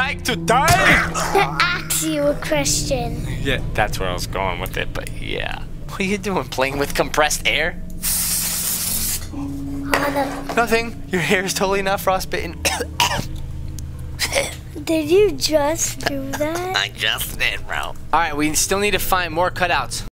like to die? To ask you a question. Yeah, that's where I was going with it, but yeah. What are you doing? Playing with compressed air? Nothing. Your hair is totally not frostbitten. did you just do that? I just did, bro. All right, we still need to find more cutouts.